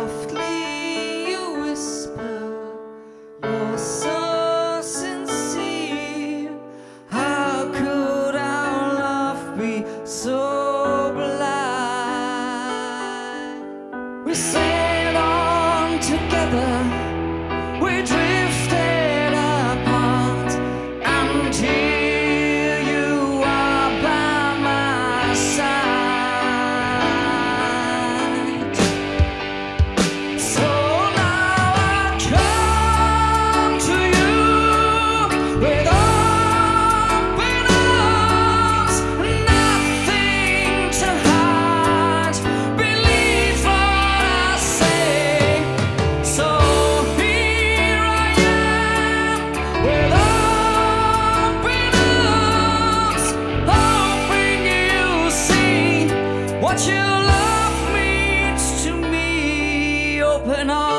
Softly What your love means to me, open up.